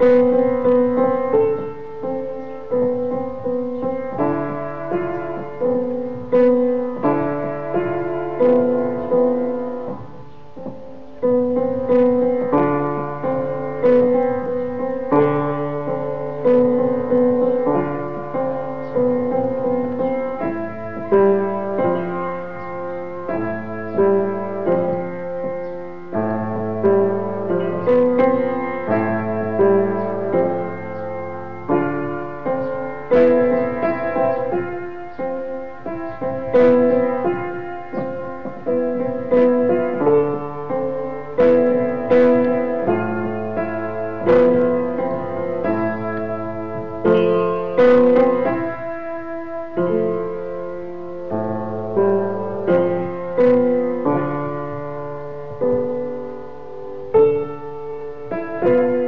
Música thank you.